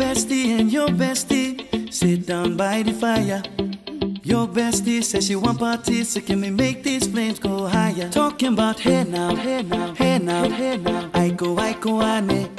bestie and your bestie sit down by the fire. Your bestie says she want parties, so can we make these flames go higher? Talking about hey now, hey now, hey now, hey now. I go, I go, ane.